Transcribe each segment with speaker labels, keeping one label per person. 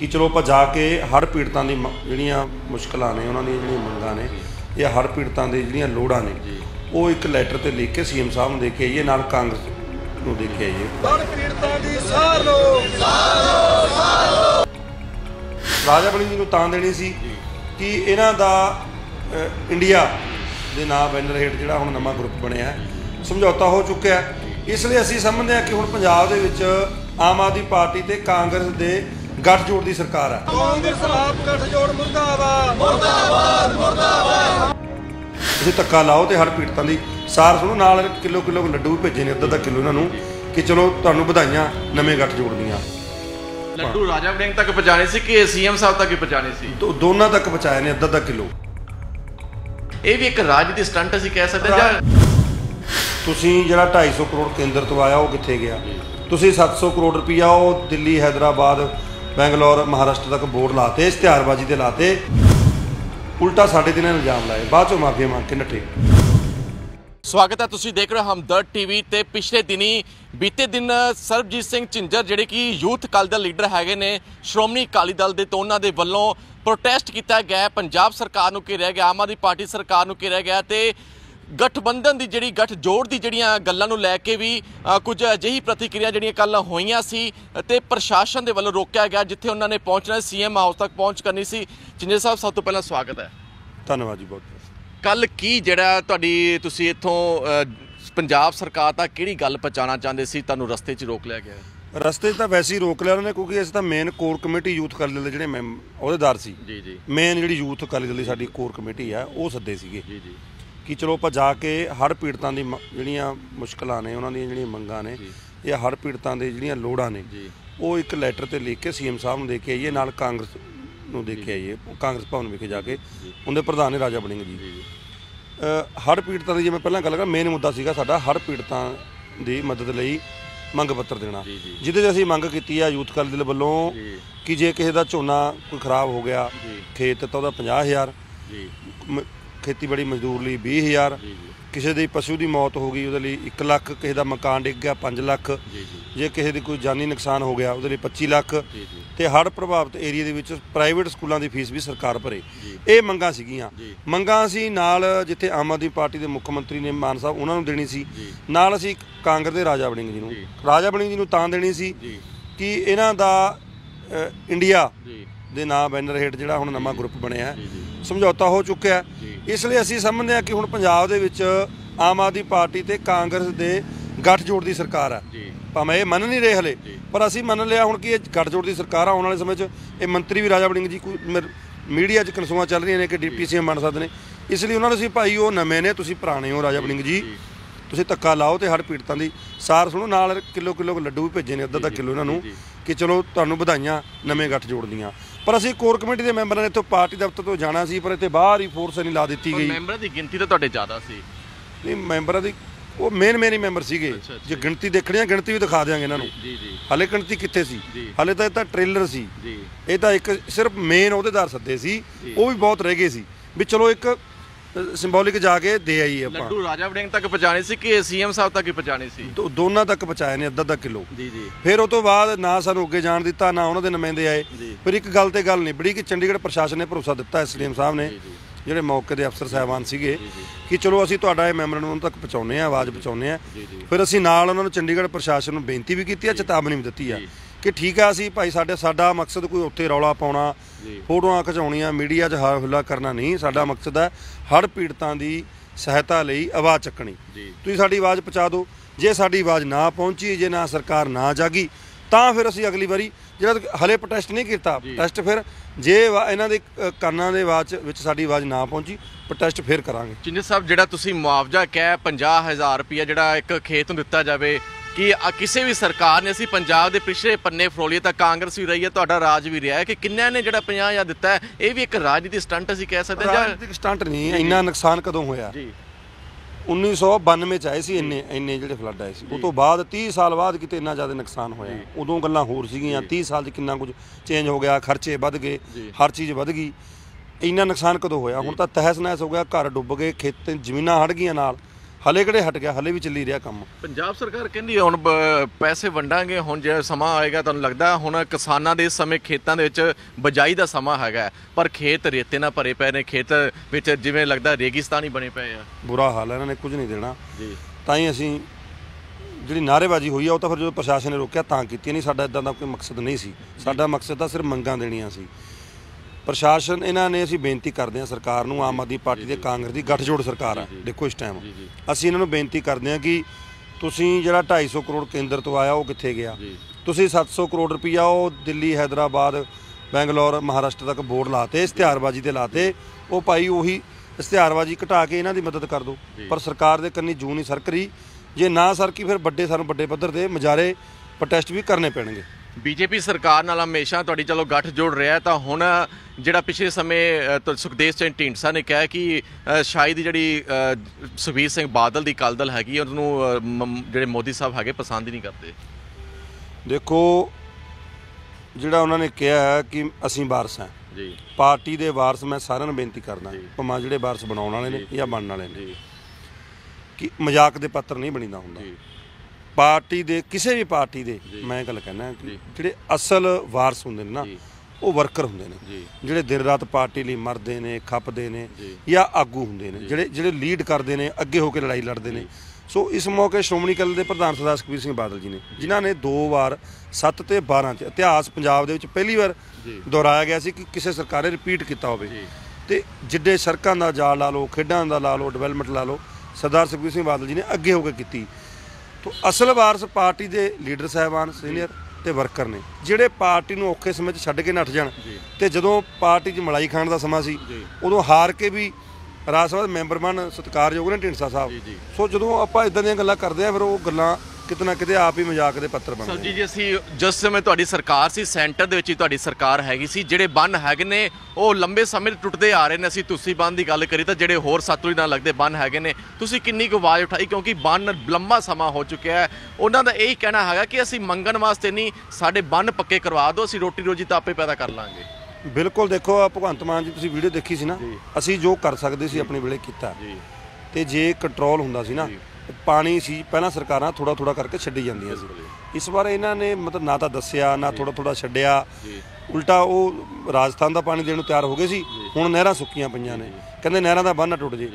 Speaker 1: ਕਿ ਚਲੋ ਆਪਾਂ ਜਾ ਕੇ ਹੜ੍ਹ ਪੀੜਤਾਂ ਦੀ ਮ- ਜਿਹੜੀਆਂ ਮੁਸ਼ਕਲਾਂ ਨੇ ਉਹਨਾਂ ਦੀਆਂ ਜਿਹੜੀਆਂ ਮੰਗਾਂ ਨੇ ਜਾਂ ਹੜ੍ਹ ਪੀੜਤਾਂ ਦੀ ਜਿਹੜੀਆਂ ਲੋੜਾਂ ਨੇ ਉਹ ਇੱਕ ਲੈਟਰ ਤੇ ਲਿਖ ਕੇ ਸੀਐਮ ਸਾਹਿਬ ਨੂੰ ਦੇ ਕੇ ਆਈਏ ਨਾਲ ਕਾਂਗਰਸ ਨੂੰ ਦੇ ਕੇ ਆਈਏ।
Speaker 2: ਹਰ ਪੀੜਤਾਂ ਦੀ ਸਾਰ ਲੋ
Speaker 1: ਰਾਜਾ ਬਣੀ ਜੀ ਨੂੰ ਤਾਂ ਦੇਣੀ ਸੀ ਕਿ ਇਹਨਾਂ ਦਾ ਇੰਡੀਆ ਦੇ ਨਾਂ ਬੈਨਰ ਹੇਠ ਜਿਹੜਾ ਹੁਣ ਨਵਾਂ ਗਰੁੱਪ ਬਣਿਆ ਸਮਝੌਤਾ ਹੋ ਚੁੱਕਿਆ। ਇਸ ਲਈ ਅਸੀਂ ਸਮਝਦੇ ਹਾਂ ਕਿ ਹੁਣ ਪੰਜਾਬ ਦੇ ਵਿੱਚ ਆਮ ਆਦਮੀ ਪਾਰਟੀ ਤੇ ਕਾਂਗਰਸ ਦੇ ਗੱਠਜੋੜ ਦੀ ਸਰਕਾਰ ਹੈ
Speaker 2: ਕਾਂਗਰਸ ਆਪ ਗੱਠਜੋੜ ਮੁਰਦਾਬਾਦ। ਮੁਰਦਾਬਾਦ ਮੁਰਦਾਬਾਦ।
Speaker 1: ਤੁਸੀਂ ਧੱਕਾ ਲਾਓ ਤੇ ਹਰ ਪੀੜਤਾਂ ਲਈ ਸਾਰ ਸੁਣੋ ਨਾਲ ਕਿਲੋ ਕਿਲੋ ਲੱਡੂ ਭੇਜੇ ਨੇ ਅੱਧਾ ਦਾ ਕਿਲੋ ਇਹਨਾਂ ਨੂੰ ਕਿ ਚਲੋ ਤੁਹਾਨੂੰ ਵਧਾਈਆਂ ਨਵੇਂ ਗੱਠ ਜੋੜ ਦੀਆਂ।
Speaker 3: ਲੱਡੂ ਰਾਜਾ ਵੜਿੰਗ ਤੱਕ ਪਹੁੰਚਾਣੇ ਸੀ ਕਿ ਸੀਐਮ ਸਾਹਿਬ ਤੱਕ ਹੀ ਪਹੁੰਚਾਣੇ ਸੀ?
Speaker 1: ਦੋਨਾਂ ਤੱਕ ਪਹੁੰਚਾਏ ਨੇ ਅੱਧਾ ਅੱਧਾ ਕਿਲੋ।
Speaker 3: ਇਹ ਵੀ ਇੱਕ ਰਾਜ ਦੀ ਸਟੰਟ ਅਸੀਂ ਕਹਿ ਸਕਦੇ ਜਾਂ
Speaker 1: ਤੁਸੀਂ ਜਿਹੜਾ 250 ਕਰੋੜ ਕੇਂਦਰ ਤੋਂ ਆਇਆ ਉਹ ਕਿੱਥੇ ਗਿਆ? ਤੁਸੀਂ 700 ਕਰੋੜ ਰੁਪਈਆ ਉਹ ਦਿੱਲੀ ਹੈਦਰਾਬਾਦ ਬੈਂਗਲੌਰ, ਮਹਾਰਾਸ਼ਟਰ ਤੱਕ ਬੋਰਡ ਲਾਤੇ, ਇਸ਼ਤਿਹਾਰਬਾਜ਼ੀ ਤੇ ਲਾਤੇ। ਉਲਟਾ ਸਾਡੇ ਤੇ ਇਹਨਾਂ ਇਲਜ਼ਾਮ ਲਾਏ। ਬਾਅਦ ਚੋਂ ਮਾਫੀ ਮੰਗ ਕੇ ਨੱਠੇ।
Speaker 3: ਸਵਾਗਤ ਹੈ, ਤੁਸੀਂ ਦੇਖ ਰਹੇ ਹੋ ਹਮਦਰਦ ਟੀਵੀ ਤੇ ਪਿਛਲੇ ਦਿਨੀ ਬੀਤੇ ਦਿਨ ਸਰਬਜੀਤ ਸਿੰਘ ਝਿੰਜਰ, ਜਿਹੜੇ ਕਿ ਯੂਥ ਅਕਾਲੀ ਦਲ ਲੀਡਰ ਹੈਗੇ ਨੇ, ਸ਼੍ਰੋਮਣੀ ਅਕਾਲੀ ਦਲ ਦੇ ਤੋਂ ਉਹਨਾਂ ਦੇ ਵੱਲੋਂ ਪ੍ਰੋਟੈਸਟ ਕੀਤਾ ਗਿਆ ਪੰਜਾਬ ਸਰਕਾਰ ਨੂੰ ਘੇਰਿਆ ਗਿਆ, ਆਮ ਆਦਮੀ ਪਾਰਟੀ ਸਰਕਾਰ ਨੂੰ ਘੇਰਿਆ ਗਿਆ ਤੇ ਗਠਬੰਧਨ ਦੀ ਜਿਹੜੀ ਗੱਠ ਜੋੜ ਦੀ ਜਿਹੜੀਆਂ ਗੱਲਾਂ ਨੂੰ ਲੈ ਕੇ ਵੀ ਕੁਝ ਅਜਿਹੀ ਪ੍ਰਤੀਕਿਰਿਆ ਜਿਹੜੀਆਂ ਕੱਲ ਹੋਈਆਂ ਸੀ ਤੇ ਪ੍ਰਸ਼ਾਸਨ ਦੇ ਵੱਲੋਂ ਰੋਕਿਆ ਗਿਆ ਜਿੱਥੇ ਉਹਨਾਂ ਨੇ ਪਹੁੰਚਣਾ ਸੀਐਮ ਹਾਊਸ ਤੱਕ ਪਹੁੰਚ ਕਰਨੀ ਸੀ। ਝਿੰਜਰ ਸਾਹਿਬ ਸਭ ਤੋਂ ਪਹਿਲਾਂ ਸਵਾਗਤ ਹੈ।
Speaker 1: ਧੰਨਵਾਦ ਜੀ ਬਹੁਤ
Speaker 3: ਕੱਲ ਕੀ ਜਿਹੜਾ ਤੁਹਾਡੀ ਤੁਸੀਂ ਇੱਥੋਂ ਪੰਜਾਬ ਸਰਕਾਰ ਤੱਕ ਕਿਹੜੀ ਗੱਲ ਪਹੁੰਚਾਉਣਾ ਚਾਹੁੰਦੇ ਸੀ ਤੁਹਾਨੂੰ ਰਸਤੇ 'ਚ ਰੋਕ ਲਿਆ ਗਿਆ
Speaker 1: ਰਸਤੇ 'ਚ ਤਾਂ ਵੈਸੇ ਹੀ ਰੋਕ ਲਿਆ ਉਹਨਾਂ ਨੇ ਕਿਉਂਕਿ ਅਸੀਂ ਤਾਂ main core committee youth Dal ਦੇ ਜਿਹੜੇ ਮੈਂਬ- ਅਹੁਦੇਦਾਰ ਸੀ।
Speaker 3: ਜੀ ਜੀ।
Speaker 1: ਮੇਨ ਜਿਹੜੀ ਯੂਥ ਦਲ ਦੀ ਸਾਡੀ ਕੋਰ ਕਮੇਟੀ ਆ ਉਹ ਸੱਦੇ ਸੀਗੇ।
Speaker 3: ਜੀ ਜੀ।
Speaker 1: ਕਿ ਚਲੋ ਆਪਾਂ ਜਾ ਕੇ ਹੜ੍ਹ ਪੀੜਤਾਂ ਦੀ ਮ- ਜਿਹੜੀਆਂ ਮੁਸ਼ਕਲਾਂ ਨੇ ਉਹਨਾਂ ਦੀਆਂ ਜਿਹੜੀਆਂ ਮੰਗਾਂ ਨੇ ਜਾਂ। ਹੜ੍ਹ ਪੀੜਤਾਂ ਦੇ ਜਿਹੜੀਆਂ ਲੋੜਾਂ ਨੇ ਉਹ ਇੱਕ ਲੈਟਰ ਤੇ ਲਿਖ ਕੇ ਸੀਐਮ ਸਾਹਿਬ ਨੂੰ ਦੇ ਕੇ ਆਈਏ ਨਾਲ ਕਾਂਗਰਸ ਨੂੰ ਦੇ ਕੇ ਆਈਏ ਕਾਂਗਰਸ ਭਵਨ ਵਿਖੇ ਜਾ ਕੇ ਉਹਦੇ ਪ੍ਰਧਾਨ ਨੇ ਰਾਜਾ ਬਣਿੰਗ ਜੀ। ਅ, ਹੜ੍ਹ ਪੀੜਤਾਂ ਦੀ ਜਿਵੇਂ ਪਹਿਲਾਂ ਗੱਲ ਕਰਾਂ ਮੇਨ ਮੁੱਦਾ ਸੀਗਾ ਸਾਡਾ ਹੜ੍ਹ ਪੀੜਤਾਂ ਦੀ ਮਦਦ ਲਈ ਮੰਗ ਪੱਤਰ ਦੇਣਾ। ਜਿਹਦੇ 'ਚ ਅਸੀਂ ਮੰਗ ਕੀਤੀ ਆ ਯੂਥ ਅਕਾਲੀ ਦਲ ਵੱਲੋਂ। ਕਿ ਜੇ ਕਿਸੇ ਦਾ ਝੋਨਾ ਕੋਈ ਖਰਾਬ ਹੋ ਗਿਆ। ਖੇਤ ਤਾਂ ਉਹਦਾ 50000
Speaker 3: ਜੀ।
Speaker 1: ਖੇਤੀਬਾੜੀ ਮਜ਼ਦੂਰ ਲਈ 20000
Speaker 3: ਜੀ ਜੀ।
Speaker 1: ਕਿਸੇ ਦੀ ਪਸ਼ੂ ਦੀ ਮੌਤ ਹੋ ਗਈ ਉਹਦੇ ਲਈ 1 ਲੱਖ ਕਿਸੇ ਦਾ ਮਕਾਨ ਡਿੱਗ ਗਿਆ 5 ਲੱਖ
Speaker 3: ਜੀ
Speaker 1: ਕਿਸੇ ਦੀ ਕੋਈ ਜਾਨੀ ਨੁਕਸਾਨ ਹੋ ਗਿਆ ਉਹਦੇ ਲਈ 25 ਲੱਖ। ਤੇ ਹੜ੍ਹ ਪ੍ਰਭਾਵਿਤ ਏਰੀਆ ਦੇ ਵਿੱਚ ਪ੍ਰਾਈਵੇਟ ਸਕੂਲਾਂ ਦੀ ਫੀਸ ਵੀ ਸਰਕਾਰ ਭਰੇ। ਇਹ ਮੰਗਾਂ ਸੀਗੀਆਂ। ਮੰਗਾਂ ਅਸੀਂ ਨਾਲ ਜਿੱਥੇ ਆਮ ਆਦਮੀ ਪਾਰਟੀ ਦੇ ਮੁੱਖ ਮੰਤਰੀ ਨੇ ਮਾਨ ਸਾਹਿਬ ਉਹਨਾਂ ਨੂੰ ਦੇਣੀ ਸੀ। ਨਾਲ ਅਸੀਂ ਕਾਂਗਰਸ ਦੇ ਰਾਜਾ ਵੜਿੰਗ ਜੀ ਨੂੰ। ਰਾਜਾ ਵੜਿੰਗ ਜੀ ਨੂੰ ਤਾਂ ਦੇਣੀ ਸੀ ਕਿ ਇਹਨਾਂ ਦਾ ਇੰਡੀਆ ਦੇ ਨਾਂ ਬੈਨਰ ਹੇਠ ਜਿਹੜਾ ਹੁਣ ਨਵਾਂ ਗਰੁੱਪ ਬਣਿਆ। ਹੈ, ਸਮਝੌਤਾ ਹੋ ਚੁੱਕਿਆ। ਇਸ ਲਈ ਅਸੀਂ ਸਮਝਦੇ ਹਾਂ ਕਿ ਹੁਣ ਪੰਜਾਬ ਦੇ ਵਿੱਚ ਆਮ ਆਦਮੀ ਪਾਰਟੀ ਤੇ ਕਾਂਗਰਸ ਦੇ ਗੱਠਜੋੜ ਦੀ ਸਰਕਾਰ ਹੈ। ਭਾਵੇਂ ਇਹ ਮੰਨ ਨਹੀਂ ਰਹੇ ਹਲੇ। ਪਰ ਅਸੀਂ ਮੰਨ ਲਿਆ ਹੁਣ ਕਿ ਇਹ ਗੱਠਜੋੜ ਦੀ ਸਰਕਾਰ ਆਉਣ ਵਾਲੇ ਸਮੇਂ 'ਚ ਇਹ ਮੰਤਰੀ ਵੀ ਰਾਜਾ ਵੜਿੰਗ ਜੀ ਮੀਡੀਆ 'ਚ ਕਨਸੂਆਂ ਚੱਲ ਰਹੀਆਂ ਨੇ ਕਿ ਡਿਪਟੀ ਸੀਐਮ ਬਣ ਸਕਦੇ ਨੇ। ਇਸ ਲਈ ਉਹਨਾਂ ਨੂੰ ਅਸੀਂ ਭਾਈ ਉਹ ਨਵੇਂ ਨੇ ਤੁਸੀਂ ਪੁਰਾਣੇ ਹੋ ਰਾਜਾ ਵੜਿੰਗ ਜੀ। ਤੁਸੀਂ ਧੱਕਾ ਲਾਓ ਤੇ ਹੜ ਪੀੜਤਾਂ ਦੀ ਸਾਰ ਸੁਣੋ ਨਾਲ ਕਿਲੋ ਕਿਲੋ ਲੱਡੂ ਵੀ ਭੇਜੇ ਨੇ ਅੱਧਾ ਅੱਧਾ ਕਿਲੋ ਇਹਨਾਂ ਨੂੰ। ਕਿ ਚਲੋ ਤੁਹਾਨੂੰ ਵਧਾਈਆਂ ਨਵੇਂ ਗੱਠਜੋੜ ਦੀਆਂ ਪਰ ਅਸੀਂ ਕੋਰ ਕਮੇਟੀ ਦੇ ਮੈਂਬਰਾਂ ਨੇ ਇੱਥੋਂ ਪਾਰਟੀ ਦਫ਼ਤਰ ਤੋਂ ਜਾਣਾ ਸੀ ਪਰ ਇੱਥੇ ਬਾਹਰ ਹੀ ਫੋਰਸ ਨਹੀਂ ਲਾ ਦਿੱਤੀ ਗਈ।
Speaker 3: ਮੈਂਬਰਾਂ ਦੀ ਗਿਣਤੀ ਤਾਂ ਤੁਹਾਡੇ ਜ਼ਿਆਦਾ ਸੀ।
Speaker 1: ਨਹੀਂ ਮੈਂਬਰਾਂ ਦੀ ਉਹ ਮੇਨ ਮੇਨ ਹੀ ਮੈਂਬਰ ਸੀਗੇ। ਜੇ ਗਿਣਤੀ ਦੇਖਣੀ ਆ ਗਿਣਤੀ ਵੀ ਦਿਖਾ ਦਿਆਂਗੇ ਇਹਨਾਂ ਨੂੰ।
Speaker 3: ਜੀ ਜੀ
Speaker 1: ਹਲੇ ਗਿਣਤੀ ਕਿੱਥੇ ਸੀ। ਹਲੇ ਤਾਂ ਇਹ ਤਾਂ ਟ੍ਰੇਲਰ ਸੀ।
Speaker 3: ਜੀ।
Speaker 1: ਇਹ ਤਾਂ ਇੱਕ ਸਿਰਫ ਮੇਨ ਅਹੁਦੇਦਾਰ ਸੱਦੇ ਸੀ। ਉਹ ਵੀ ਬਹੁਤ ਰਹਿ ਗਏ ਸੀ। ਵੀ ਚਲੋ ਇੱਕ ਸਿੰਬੋਲਿਕ ਜਾ ਕੇ ਦੇ ਆਈਏ ਆਪਾਂ।
Speaker 3: ਲੱਡੂ ਰਾਜਾ ਵੜਿੰਗ ਤੱਕ ਪਹੁੰਚਾਣੇ ਸੀ ਕਿ ਸੀਐਮ ਸਾਹਿਬ ਤੱਕ ਹੀ ਪਹੁੰਚਾਣੇ ਸੀ?
Speaker 1: ਦੋਨਾਂ ਤੱਕ ਪਹੁੰਚਾਏ ਨੇ ਅੱਧਾ ਅੱਧਾ ਕਿਲੋ।
Speaker 3: ਜੀ ਜੀ।
Speaker 1: ਫਿਰ ਉਹ ਤੋਂ ਬਾਅਦ ਨਾ ਸਾਨੂੰ ਅੱਗੇ ਜਾਣ ਦਿੱਤਾ ਨਾ ਉਹਨਾਂ ਦੇ ਨੁਮਾਇੰਦੇ ਆਏ। ਫਿਰ ਇੱਕ ਗੱਲ ਤੇ ਗੱਲ ਨਿਬੜੀ ਕਿ ਚੰਡੀਗੜ੍ਹ ਪ੍ਰਸ਼ਾਸਨ ਨੇ ਭਰੋਸਾ ਦਿੱਤਾ ਐਸਡੀਐਮ ਸਾਹਿਬ ਨੇ। ਜਿਹੜੇ ਮੌਕੇ ਦੇ ਅਫਸਰ ਸਾਹਿਬਾਨ ਸੀਗੇ ਕਿ ਚਲੋ ਅਸੀਂ ਤੁਹਾਡਾ ਇਹ ਮੈਮੋਰੈਂਡਮ ਉਹਨਾਂ ਤੱਕ ਪਹੁੰਚਾਉਨੇ ਆ ਆਵਾਜ਼ ਪਹੁੰਚਾਉਨੇ ਆ। ਫਿਰ ਅਸੀਂ ਨਾਲ ਉਹਨਾਂ ਨੂੰ ਚੰਡੀਗੜ੍ਹ ਪ੍ਰਸ਼ਾਸਨ ਨੂੰ ਬੇਨਤੀ ਵੀ ਕੀਤੀ ਆ ਚੇਤਾਵਨੀ ਵੀ ਦਿੱਤੀ ਆ ਕਿ ਠੀਕ ਆ ਅਸੀਂ ਭਾਈ ਸਾਡੇ ਸਾਡਾ ਮਕਸਦ ਕੋਈ ਉੱਥੇ ਰੌਲਾ ਪਾਉਣਾ। ਫੋਟੋਆਂ ਖਿਚਾਉਣੀਆਂ ਮੀਡੀਆ 'ਚ ਹਾ ਹੁੱਲਾ ਕਰਨਾ ਨਹੀਂ ਸਾਡਾ ਮਕਸਦ ਹੈ ਹੜ੍ਹ ਪੀੜਤਾਂ ਦੀ ਸਹਾਇਤਾ ਲਈ ਆਵਾਜ਼ ਚੱਕਣੀ।
Speaker 3: ਜੀ।
Speaker 1: ਤੁਸੀਂ ਸਾਡੀ ਆਵਾਜ਼ ਪਹੁੰਚਾ ਦਿਓ। ਜੇ ਸਾਡੀ ਆਵਾਜ਼ ਨਾ ਪਹੁੰਚੀ ਜੇ ਨਾ ਸਰਕਾਰ ਨਾ ਜਾਗੀ ਤਾਂ ਫਿਰ ਅਸੀਂ ਅਗਲੀ ਵਾਰੀ ਜਿਹੜਾ ਹਲੇ ਪ੍ਰੋਟੈਸਟ ਨਹੀਂ ਕੀਤਾ ਪ੍ਰੋਟੈਸਟ ਫਿਰ ਜੇ ਇਹਨਾਂ ਦੇ ਕੰਨਾਂ ਦੇ ਆਵਾਜ਼ ਵਿੱਚ ਸਾਡੀ ਆਵਾਜ਼ ਨਾ ਪਹੁੰਚੀ ਪ੍ਰੋਟੈਸਟ ਫਿਰ ਕਰਾਂਗੇ।
Speaker 3: ਚਿੰਜੇ ਸਾਹਿਬ ਜਿਹੜਾ ਤੁਸੀਂ ਮੁਆਵਜ਼ਾ ਕਹਿ 50000 ਰੁਪਇਆ ਜਿਹੜਾ ਇੱਕ ਖੇਤ ਨੂੰ ਦਿੱਤਾ ਜਾਵੇ ਕਿ ਕਿਸੇ ਵੀ ਸਰਕਾਰ ਨੇ ਅਸੀਂ ਪੰਜਾਬ ਦੇ ਪਿਛਲੇ ਪੰਨੇ ਫਰੋਲੀਏ ਤਾਂ ਕਾਂਗਰਸ ਵੀ ਰਹੀ ਹੈ ਤੁਹਾਡਾ ਰਾਜ ਵੀ ਰਿਹਾ ਹੈ ਕਿ ਕਿੰਨਿਆਂ ਨੇ ਜਿਹੜਾ 50000 ਦਿੱਤਾ ਹੈ ਇਹ ਵੀ ਇੱਕ ਰਾਜਨੀਤੀ ਸਟੰਟ ਅਸੀਂ ਕਹਿ ਸਕਦੇ ਹਾਂ ਜਾਂ
Speaker 1: ਰਾਜਨੀਤਿਕ ਸਟੰਟ ਨਹੀਂ ਇੰਨਾ ਨੁਕਸਾਨ ਕਦੋਂ ਹੋਇਆ?
Speaker 3: ਜੀ।
Speaker 1: 1992 ਚ ਆਏ ਸੀ ਇੰਨੇ ਇੰਨੇ ਜਿਹੜੇ ਫਲੱਡ ਆਏ ਸੀ। ਉਹ ਤੋਂ ਬਾਅਦ 30 ਸਾਲ ਬਾਅਦ ਕਿਤੇ ਇੰਨਾ ਜ਼ਿਆਦਾ ਨੁਕਸਾਨ ਹੋਇਆ। ਉਦੋਂ ਗੱਲਾਂ ਹੋਰ ਸੀਗੀਆਂ। 30 ਸਾਲ 'ਚ ਕਿੰਨਾ ਕੁਝ ਚੇਂਜ ਹੋ ਗਿਆ ਖਰਚੇ ਵੱਧ ਗਏ
Speaker 3: ਜੀ।
Speaker 1: ਹਰ ਚੀਜ਼ ਵੱਧ ਗਈ। ਇੰਨਾ ਨੁਕਸਾਨ ਕਦੋਂ ਹੋਇਆ? ਹੁਣ ਤਾਂ ਤਹਿਸ ਨਹਿਸ ਹੋ ਗਿਆ ਘਰ ਡੁੱਬ ਗਏ ਖੇਤ ਜ਼ਮੀਨਾਂ ਹੜ ਗਈਆਂ ਨਾਲ। ਹਲੇ ਕਿਹੜੇ ਹਟ ਗਿਆ ਹਲੇ ਵੀ ਚੱਲੀ ਰਿਹਾ ਕੰਮ।
Speaker 3: ਪੰਜਾਬ ਸਰਕਾਰ ਕਹਿੰਦੀ ਹੈ ਹੁਣ ਪੈਸੇ ਵੰਡਾਂਗੇ ਹੁਣ ਜੇ ਸਮਾਂ ਆਏਗਾ ਤੁਹਾਨੂੰ ਲੱਗਦਾ ਹੁਣ ਕਿਸਾਨਾਂ ਦੇ ਸਮੇਂ ਖੇਤਾਂ ਦੇ ਵਿੱਚ ਬਜਾਈ ਦਾ ਸਮਾਂ ਹੈਗਾ ਪਰ ਖੇਤ ਰੇਤੇ ਨਾਲ ਭਰੇ ਪਏ ਨੇ ਖੇਤ ਵਿੱਚ ਜਿਵੇਂ ਲੱਗਦਾ ਰੇਗਿਸਤਾਨ ਹੀ ਬਣੇ ਪਏ ਆ।
Speaker 1: ਬੁਰਾ ਹਾਲ ਹੈ ਇਹਨਾਂ ਨੇ ਕੁਝ ਨਹੀਂ ਦੇਣਾ।
Speaker 3: ਜੀ।
Speaker 1: ਤਾਂ ਹੀ ਅਸੀਂ ਜਿਹੜੀ ਨਾਅਰੇਬਾਜ਼ੀ ਹੋਈ ਆ ਉਹ ਤਾਂ ਫਿਰ ਜਦੋਂ ਪ੍ਰਸ਼ਾਸਨ ਨੇ ਰੋਕਿਆ ਤਾਂ ਕੀਤੀ ਨਹੀਂ ਸਾਡਾ ਇਦਾਂ ਦਾ ਕੋਈ ਮਕਸਦ ਨਹੀਂ ਸੀ। ਸਾਡਾ ਮਕਸਦ ਤਾਂ ਸਿਰਫ ਮੰਗਾਂ ਦੇਣੀਆਂ ਸੀ। ਪ੍ਰਸ਼ਾਸਨ ਇਹਨਾਂ ਨੇ ਅਸੀਂ ਬੇਨਤੀ ਕਰਦੇ ਹਾਂ ਸਰਕਾਰ ਨੂੰ ਆਮ ਆਦਮੀ ਪਾਰਟੀ ਤੇ ਕਾਂਗਰਸ ਦੀ ਗੱਠਜੋੜ ਸਰਕਾਰ ਆ। ਦੇਖੋ ਇਸ ਟਾਈਮ ਅਸੀਂ ਇਹਨਾਂ ਨੂੰ ਬੇਨਤੀ ਕਰਦੇ ਹਾਂ ਕਿ ਤੁਸੀਂ ਜਿਹੜਾ 250 ਕਰੋੜ ਕੇਂਦਰ ਤੋਂ ਆਇਆ ਉਹ ਕਿੱਥੇ ਗਿਆ? ਤੁਸੀਂ 700 ਕਰੋੜ ਰੁਪਈਆ ਉਹ ਦਿੱਲੀ ਹੈਦਰਾਬਾਦ ਬੈਂਗਲੌਰ ਮਹਾਰਾਸ਼ਟਰ ਤੱਕ ਬੋਰਡ ਲਾਤੇ ਇਸ਼ਤਿਹਾਰਬਾਜ਼ੀ ਤੇ ਲਾਤੇ ਉਹ ਭਾਈ ਉਹੀ ਇਸ਼ਤਿਹਾਰਬਾਜ਼ੀ ਘਟਾ ਕੇ ਇਹਨਾਂ ਦੀ ਮਦਦ ਕਰ ਦਿਓ ਪਰ ਸਰਕਾਰ ਦੇ ਕੰਨੀ ਜੂ ਨਹੀਂ ਸਰਕਰੀ। ਜੇ ਨਾ ਸਰਕੀ ਫਿਰ ਵੱਡੇ ਸਾਨੂੰ ਵੱਡੇ ਪੱਧਰ ਤੇ ਮਜਾਰੇ ਪ੍ਰੋਟੈਸਟ ਵੀ ਕਰਨੇ ਪੈਣਗੇ।
Speaker 3: ਬੀਜੇਪੀ ਸਰਕਾਰ ਨਾਲ ਹਮੇਸ਼ਾ ਤੁਹਾਡੀ ਚਲੋ ਗੱਠ ਜੋੜ ਰਿਹਾ ਹੈ ਤਾਂ ਹੁਣ ਜਿਹੜਾ ਪਿਛਲੇ ਸਮੇਂ ਸੁਖਦੇਵ ਸਿੰਘ ਢੀਂਡਸਾ ਨੇ ਕਿਹਾ ਕਿ ਸ਼ਾਇਦ ਜਿਹੜੀ ਸੁਖਬੀਰ ਸਿੰਘ ਬਾਦਲ ਦੀ ਕਲਦਲ ਹੈਗੀ ਉਹਨੂੰ ਜਿਹੜੇ ਮੋਦੀ ਸਾਹਿਬ ਹੈਗੇ ਪਸੰਦ ਹੀ ਨਹੀਂ ਕਰਦੇ।
Speaker 1: ਦੇਖੋ ਜਿਹੜਾ ਉਹਨਾਂ ਨੇ ਕਿਹਾ ਹੈ ਕਿ ਅਸੀਂ ਵਾਰਸ ਹਾਂ।
Speaker 3: ਜੀ।
Speaker 1: ਪਾਰਟੀ ਦੇ ਵਾਰਸ ਮੈਂ ਸਾਰਿਆਂ ਨੂੰ ਬੇਨਤੀ ਕਰਦਾ ਭਾਵੇਂ ਜਿਹੜੇ ਵਾਰਸ ਬਣਾਉਣ ਵਾਲੇ ਨੇ ਜਾਂ। ਬਣਨ ਵਾਲੇ ਨੇ। ਕਿ ਮਜ਼ਾਕ ਦੇ ਪਾਤਰ ਨਹੀਂ ਬਣੀਦਾ ਹੁੰਦਾ। ਪਾਰਟੀ ਦੇ ਕਿਸੇ ਵੀ ਪਾਰਟੀ ਦੇ ਮੈਂ ਗੱਲ ਕਹਿਣਾ ਜਿਹੜੇ ਅਸਲ ਵਾਰਸ ਹੁੰਦੇ ਨੇ ਨਾ। ਉਹ ਵਰਕਰ ਹੁੰਦੇ ਨੇ। ਜਿਹੜੇ ਦਿਨ ਰਾਤ ਪਾਰਟੀ ਲਈ ਮਰਦੇ ਨੇ ਖੱਪਦੇ ਨੇ
Speaker 3: ਜੀ।
Speaker 1: ਆਗੂ ਹੁੰਦੇ ਨੇ ਜਿਹੜੇ ਜਿਹੜੇ ਲੀਡ ਕਰਦੇ ਨੇ ਅੱਗੇ ਹੋ ਕੇ ਲੜਾਈ ਲੜਦੇ ਨੇ। ਸੋ ਇਸ ਮੌਕੇ ਸ਼੍ਰੋਮਣੀ ਅਕਾਲੀ ਦੇ ਪ੍ਰਧਾਨ ਸਰਦਾਰ ਸੁਖਬੀਰ ਸਿੰਘ ਬਾਦਲ ਜੀ ਨੇ ਜਿਨ੍ਹਾਂ ਨੇ ਦੋ ਵਾਰ 7 ਤੇ 12 ਚ ਇਤਿਹਾਸ ਪੰਜਾਬ ਦੇ ਵਿੱਚ ਪਹਿਲੀ ਵਾਰ। ਦੁਹਰਾਇਆ ਗਿਆ ਸੀ ਕਿ ਕਿਸੇ ਸਰਕਾਰ ਨੇ ਰਿਪੀਟ ਕੀਤਾ ਹੋਵੇ। ਤੇ ਜਿੱਡੇ ਸੜਕਾਂ ਦਾ ਜਾਲ ਲਾ ਲਓ ਖੇਡਾਂ ਦਾ ਲਾ ਲਓ ਡਿਵੈਲਪਮੈਂਟ ਲਾ ਲਓ ਸਰਦਾਰ ਸੁਖਬੀਰ ਸਿੰਘ ਬਾਦਲ ਜੀ ਨੇ ਅੱਗੇ ਹੋ ਕੇ ਕੀਤੀ। ਤੋ ਅਸਲ ਵਾਰਸ ਪਾਰਟੀ ਦੇ ਲੀਡਰ ਸਾਹਿਬਾਨ ਸੀਨੀਅਰ ਤੇ ਵਰਕਰ ਨੇ। ਜਿਹੜੇ ਪਾਰਟੀ ਨੂੰ ਔਖੇ ਸਮੇਂ 'ਚ ਛੱਡ ਕੇ ਨੱਠ ਜਾਣ ਤੇ ਜਦੋਂ ਪਾਰਟੀ 'ਚ ਮਲਾਈ ਖਾਣ ਦਾ ਸਮਾਂ ਸੀ ਉਦੋਂ ਹਾਰ ਕੇ ਵੀ ਰਾਜ ਸਭਾ ਦੇ ਮੈਂਬਰ ਬਣ ਸਤਿਕਾਰਯੋਗ ਨੇ ਢੀਂਡਸਾ ਸਾਹਿਬ। ਸੋ ਜਦੋਂ ਆਪਾਂ ਇਦਾਂ ਦੀਆਂ ਗੱਲਾਂ ਕਰਦੇ ਆ ਫਿਰ ਉਹ ਗੱਲਾਂ ਕਿਤੇ ਨਾ ਕਿਤੇ ਆਪ ਹੀ ਮਜ਼ਾਕ ਦੇ ਪੱਤਰ ਬਣਦੇ
Speaker 3: ਸਰ ਜੀ ਜੀ ਅਸੀਂ ਜਿਸ ਸਮੇਂ ਤੁਹਾਡੀ ਸਰਕਾਰ ਸੀ ਸੈਂਟਰ ਦੇ ਵਿੱਚ ਹੀ ਤੁਹਾਡੀ ਸਰਕਾਰ ਹੈਗੀ ਸੀ ਜਿਹੜੇ ਬੰਨ ਹੈਗੇ ਨੇ ਉਹ ਲੰਬੇ ਸਮੇਂ ਤੋਂ ਟੁੱਟਦੇ ਆ ਰਹੇ ਨੇ। ਅਸੀਂ ਤੁਸੀਂ ਬੰਨ ਦੀ ਗੱਲ ਕਰੀ ਤਾਂ ਜਿਹੜੇ ਹੋਰ ਸਤਲੁਜ ਨਾਲ ਲੱਗਦੇ ਬੰਨ ਹੈਗੇ ਨੇ ਤੁਸੀਂ ਕਿੰਨੀ ਕੁ ਆਵਾਜ਼ ਉਠਾਈ? ਕਿਉਂਕਿ ਬੰਨ ਲੰਮਾ ਸਮਾਂ ਹੋ ਚੁੱਕਿਆ ਹੈ। ਉਹਨਾਂ ਦਾ ਇਹੀ ਕਹਿਣਾ ਹੈਗਾ ਕਿ ਅਸੀਂ ਮੰਗਣ ਵਾਸਤੇ ਨਹੀਂ ਸਾਡੇ ਬੰਨ ਪੱਕੇ ਕਰਵਾ ਦਿਓ ਅਸੀਂ ਰੋਟੀ ਰੋਜੀ ਤਾਂ ਆਪੇ ਪੈਦਾ ਕਰ ਲਾਂਗੇ।
Speaker 1: ਬਿਲਕੁਲ ਦੇਖੋ ਆ ਭਗਵੰਤ ਮਾਨ ਜੀ ਤੁਸੀਂ ਵੀਡੀਓ ਦੇਖੀ ਸੀ ਨਾ? ਅਸੀਂ ਜੋ ਕਰ ਸਕਦੇ ਸੀ ਆਪਣੇ ਵੇਲੇ ਕੀਤਾ।
Speaker 3: ਜੀ।
Speaker 1: ਤੇ ਜੇ ਕੰਟਰੋਲ ਹੁੰਦਾ ਸੀ ਨਾ ਪਾਣੀ ਸੀ ਪਹਿਲਾਂ ਸਰਕਾਰਾਂ ਥੋੜਾ ਥੋੜਾ ਕਰਕੇ ਛੱਡੀ ਜਾਂਦੀਆਂ ਸੀ। ਇਸ ਵਾਰ ਇਹਨਾਂ ਨੇ ਮਤਲਬ ਨਾ ਤਾਂ ਦੱਸਿਆ ਨਾ ਥੋੜਾ ਥੋੜਾ ਛੱਡਿਆ। ਉਲਟਾ ਉਹ ਰਾਜਸਥਾਨ ਦਾ ਪਾਣੀ ਦੇਣ ਨੂੰ ਤਿਆਰ ਹੋ ਗਏ ਸੀ ਹੁਣ ਨਹਿਰਾਂ ਸੁੱਕੀਆਂ ਪਈਆਂ ਨੇ। ਕਹਿੰਦੇ ਨਹਿਰਾਂ ਦਾ ਬੰਨ ਟੁੱਟ ਜੇ।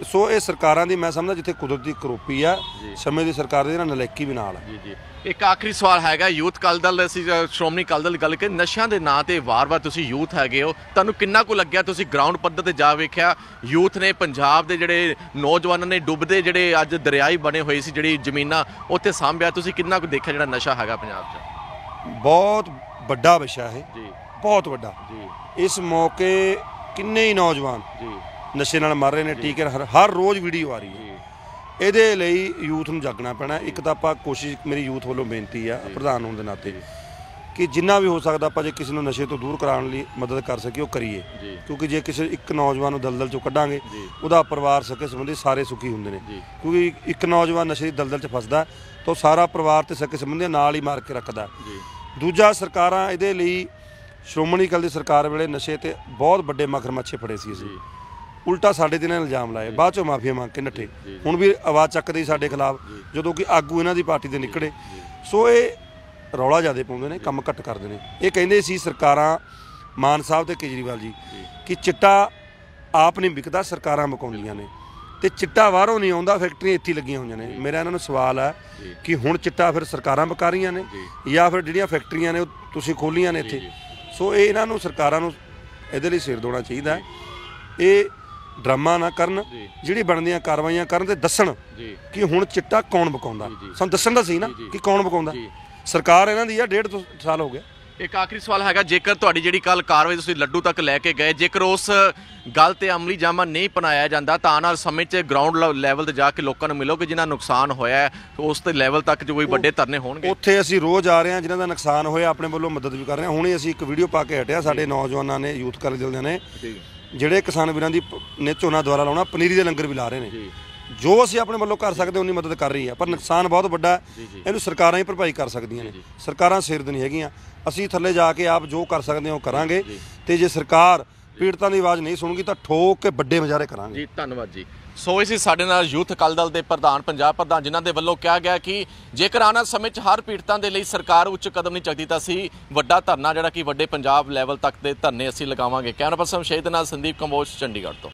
Speaker 1: ਸੋ ਇਹ ਸਰਕਾਰਾਂ ਦੀ ਮੈਂ ਸਮਝਦਾ ਜਿੱਥੇ ਕੁਦਰਤ ਦੀ ਕਰੋਪੀ ਆ ਸਮੇਂ ਦੀ ਸਰਕਾਰ ਦੀ ਨਾ ਨਲੇਕੀ ਵੀ ਨਾਲ
Speaker 3: ਜੀ ਜੀ। ਇੱਕ ਆਖਰੀ ਸਵਾਲ ਹੈਗਾ ਯੂਥ ਕਲ ਦਲ ਅਸੀਂ ਸ਼੍ਰੋਮਣੀ ਕਲ ਦਲ ਗੱਲ ਕਿ ਨਸ਼ਿਆਂ ਦੇ ਨਾਂ ਤੇ ਵਾਰ-ਵਾਰ ਤੁਸੀਂ ਯੂਥ ਹੈਗੇ ਹੋ ਤੁਹਾਨੂੰ ਕਿੰਨਾ ਕੁ ਲੱਗਿਆ? ਤੁਸੀਂ ਗਰਾਊਂਡ ਪੱਧਰ ਤੇ ਜਾ ਵੇਖਿਆ ਯੂਥ ਨੇ ਪੰਜਾਬ ਦੇ ਜਿਹੜੇ ਨੌਜਵਾਨਾਂ ਨੇ ਡੁੱਬਦੇ ਜਿਹੜੇ ਅੱਜ ਦਰਿਆਈ ਬਣੇ ਹੋਏ ਸੀ ਜਿਹੜੀ ਜ਼ਮੀਨਾਂ ਉੱਥੇ ਸਾਂਭਿਆ ਤੁਸੀਂ ਕਿੰਨਾ ਕੁ ਦੇਖਿਆ ਜਿਹੜਾ ਨਸ਼ਾ ਹੈਗਾ ਪੰਜਾਬ 'ਚ?
Speaker 1: ਬਹੁਤ ਵੱਡਾ ਵਿਸ਼ਾ ਹੈ
Speaker 3: ਜੀ।
Speaker 1: ਬਹੁਤ ਵੱਡਾ।
Speaker 3: ਜੀ।
Speaker 1: ਇਸ ਮੌਕੇ ਕਿੰਨੇ ਹੀ ਨੌਜਵਾਨ
Speaker 3: ਜੀ।
Speaker 1: ਨਸ਼ੇ ਨਾਲ ਮਰ ਰਹੇ ਨੇ ਟੀਕੇ ਹਰ- ਹਰ ਰੋਜ਼ ਵੀਡੀਓ ਆ ਰਹੀ ਹੈ। ਇਹਦੇ ਲਈ ਯੂਥ ਨੂੰ ਜਾਗਣਾ ਪੈਣਾ। ਇੱਕ ਤਾਂ ਆਪਾਂ ਕੋਸ਼ਿਸ਼ ਮੇਰੀ ਯੂਥ ਵੱਲੋਂ ਬੇਨਤੀ ਆ ਪ੍ਰਧਾਨ ਹੋਣ ਦੇ ਨਾਤੇ ਕਿ ਜਿੰਨਾ ਵੀ ਹੋ ਸਕਦਾ ਆਪਾਂ ਜੇ ਕਿਸੇ ਨੂੰ ਨਸ਼ੇ ਤੋਂ ਦੂਰ ਕਰਾਉਣ ਲਈ ਮਦਦ ਕਰ ਸਕੀਏ ਉਹ ਕਰੀਏ। ਕਿਉਂਕਿ ਜੇ ਕਿਸੇ ਇੱਕ ਨੌਜਵਾਨ ਨੂੰ ਦਲਦਲ ਚੋਂ ਕੱਢਾਂਗੇ ਉਹਦਾ ਪਰਿਵਾਰ ਸਕੇ ਸੰਬੰਧੀ ਸਾਰੇ ਸੁਖੀ ਹੁੰਦੇ ਨੇ। ਕਿਉਂਕਿ ਇੱਕ ਨੌਜਵਾਨ ਨਸ਼ੇ ਦੀ ਦਲਦਲ 'ਚ ਫਸਦਾ ਤਾਂ ਸਾਰਾ ਪਰਿਵਾਰ ਤੇ ਸਕੇ ਸੰਬੰਧੀ ਨਾਲ ਹੀ ਮਾਰ ਕੇ ਰੱਖਦਾ। ਦੂਜਾ ਸਰਕਾਰਾਂ ਇਹਦੇ ਲਈ ਸ਼੍ਰੋਮਣੀ ਅਕਾਲੀ ਦੀ ਸਰਕਾਰ ਵੇਲੇ ਨਸ਼ੇ ਤੇ ਬਹੁਤ ਵੱਡੇ ਮਗਰਮੱਛੇ ਫੜੇ ਸੀ ਅਸੀਂ। ਉਲਟਾ ਸਾਡੇ ਤੇ ਇਹਨਾਂ ਨੇ ਇਲਜ਼ਾਮ ਲਾਏ। ਬਾਅਦ ਚੋਂ ਮਾਫੀਆ ਮੰਗ ਕੇ ਨੱਠੇ। ਹੁਣ ਵੀ ਆਵਾਜ਼ ਚੱਕਦੇ ਸਾਡੇ ਖਿਲਾਫ ਜਦੋਂ ਕਿ ਆਗੂ ਇਹਨਾਂ ਦੀ ਪਾਰਟੀ ਦੇ ਨਿਕੜੇ। ਸੋ ਇਹ ਰੌਲਾ ਜ਼ਿਆਦੇ ਪਾਉਂਦੇ ਨੇ ਕੰਮ ਘੱਟ ਕਰਦੇ ਨੇ। ਇਹ ਕਹਿੰਦੇ ਸੀ ਸਰਕਾਰਾਂ ਮਾਨ ਸਾਹਿਬ ਤੇ ਕੇਜਰੀਵਾਲ ਜੀ ਕਿ ਚਿੱਟਾ ਆਪ ਨਹੀਂ ਵਿਕਦਾ ਸਰਕਾਰਾਂ ਮੁਕਾਉਂਦੀਆਂ ਨੇ। ਤੇ ਚਿੱਟਾ ਬਾਹਰੋਂ ਨਹੀਂ ਆਉਂਦਾ ਫੈਕਟਰੀਆਂ ਇੱਥੇ ਲੱਗੀਆਂ ਹੋਈਆਂ ਨੇ। ਮੇਰਾ ਇਹਨਾਂ ਨੂੰ ਸਵਾਲ ਹੈ ਕਿ ਹੁਣ ਚਿੱਟਾ ਫਿਰ ਸਰਕਾਰਾਂ ਮੁਕਾ ਰਹੀਆਂ ਨੇ ਜਾਂ। ਫਿਰ ਜਿਹੜੀਆਂ ਫੈਕਟਰੀਆਂ ਨੇ ਉਹ ਤੁਸੀਂ ਖੋਲੀਆਂ ਨੇ ਇੱਥੇ? ਸੋ ਇਹ ਇਹਨਾਂ ਨੂੰ ਸਰਕਾਰਾਂ ਨੂੰ ਇਹਦੇ ਲਈ ਸਿਰ ਦੋਣਾ ਚਾਹੀਦਾ। ਇਹ ਡਰਾਮਾ ਨਾ ਕਰਨ ਜਿਹੜੀ ਬਣਦੀਆਂ ਕਾਰਵਾਈਆਂ ਕਰਨ ਤੇ ਦੱਸਣ ਕਿ ਹੁਣ ਚਿੱਟਾ ਕੌਣ ਬਕਾਉਂਦਾ। ਸਾਨੂੰ ਦੱਸਣ ਦਾ ਸੀ ਨਾ ਕਿ ਕੌਣ ਬਕਾਉਂਦਾ। ਸਰਕਾਰ ਇਹਨਾਂ ਦੀ ਆ ਡੇਢ ਸਾਲ ਹੋ ਗਿਆ
Speaker 3: ਇੱਕ ਆਖਰੀ ਸਵਾਲ ਹੈਗਾ ਜੇਕਰ ਤੁਹਾਡੀ ਜਿਹੜੀ ਕੱਲ ਕਾਰਵਾਈ ਤੁਸੀਂ ਲੱਡੂ ਤੱਕ ਲੈ ਕੇ ਗਏ ਜੇਕਰ ਉਸ ਗੱਲ ਤੇ ਅਮਲੀ ਜਾਮਾ ਨਹੀਂ ਪਨਾਇਆ ਜਾਂਦਾ ਤਾਂ ਵਾਲੇ ਸਮੇਂ 'ਚ ਗਰਾਊਂਡ ਲੈਵਲ ਤੇ ਜਾ ਕੇ ਲੋਕਾਂ ਨੂੰ ਮਿਲੋਗੇ ਜਿਨ੍ਹਾਂ ਨੁਕਸਾਨ ਹੋਇਆ ਉਸ ਤੇ ਲੈਵਲ ਤੱਕ ਜੋ ਕੋਈ ਵੱਡੇ ਧਰਨੇ ਹੋਣਗੇ।
Speaker 1: ਉੱਥੇ ਅਸੀਂ ਰੋਜ਼ ਆ ਰਹੇ ਹਾਂ ਜਿਨ੍ਹਾਂ ਦਾ ਨੁਕਸਾਨ ਹੋਇਆ ਆਪਣੇ ਵੱਲੋਂ ਮਦਦ ਵੀ ਕਰ ਰਹੇ ਹਾਂ। ਹੁਣੇ ਅਸੀਂ ਇੱਕ ਵੀਡੀਓ ਪਾ ਕੇ ਹਟਿਆ ਸਾਡੇ ਨੌਜਵਾਨਾਂ ਨੇ ਯੂਥ ਕਰ ਦਿਲਦਿਆਂ ਨੇ। ਜਿਹੜੇ ਕਿਸਾਨ ਵੀਰਾਂ ਦੀ ਪ- ਨੇ ਝੋਨਾ ਦੁਆਰਾ ਲਾਉਣਾ ਪਨੀਰੀ ਦੇ ਲੰਗਰ ਵੀ ਲਾ ਰਹੇ ਨੇ। ਜੋ। ਅਸੀਂ ਆਪਣੇ ਵੱਲੋਂ ਕਰ ਸਕਦੇ ਉਨੀ ਮਦਦ ਕਰ ਰਹੀ ਆ ਪਰ ਨੁਕਸਾਨ ਬਹੁਤ ਵੱਡਾ ਹੈ। ਇਹਨੂੰ ਸਰਕਾਰਾਂ ਹੀ ਭਰਪਾਈ ਕਰ ਸਕਦੀਆਂ ਨੇ। ਸਰਕਾਰਾਂ ਸਿਰ ਨਹੀਂ ਹੈਗੀਆਂ। ਅਸੀਂ ਥੱਲੇ ਜਾ ਕੇ ਆਪ ਜੋ ਕਰ ਸਕਦੇ ਹਾਂ ਉਹ ਕਰਾਂਗੇ। ਤੇ ਜੇ ਸਰਕਾਰ ਪੀੜਤਾਂ ਦੀ ਆਵਾਜ਼ ਨਹੀਂ ਸੁਣੂਗੀ ਤਾਂ ਠੋਕ ਕੇ ਵੱਡੇ ਮਜਾਰੇ ਕਰਾਂਗੇ।
Speaker 3: ਜੀ ਧੰਨਵਾਦ ਜੀ। ਸੋ ਇਸ ਸਾਡੇ ਨਾਲ ਯੂਥ ਅਕਾਲੀ ਦਲ ਦੇ ਪ੍ਰਧਾਨ, ਪੰਜਾਬ ਪ੍ਰਧਾਨ, ਜਿਨ੍ਹਾਂ ਦੇ ਵੱਲੋਂ ਕਿਹਾ ਗਿਆ ਕਿ ਜੇਕਰ ਆਉਣਾ ਸਮੇਂ 'ਚ ਹਰ ਪੀੜਤਾਂ ਦੇ ਲਈ ਸਰਕਾਰ ਉੱਚ ਕਦਮ ਨਹੀਂ ਚੱਕਦੀ ਤਾਂ ਅਸੀਂ ਵੱਡਾ ਧਰਨਾ ਜਿਹੜਾ ਕਿ ਵੱਡੇ ਪੰਜਾਬ ਲੈਵਲ ਤੱਕ ਦੇ ਧਰਨੇ ਅਸੀਂ ਲਗਾਵਾਂਗੇ। ਕੈਮਰਾ ਪਰਸਨ ਸ਼ਹੀਦ ਨਾਲ ਸੰਦੀਪ ਕੰਬੋਜ, ਚੰਡੀਗੜ੍ਹ ਤੋਂ।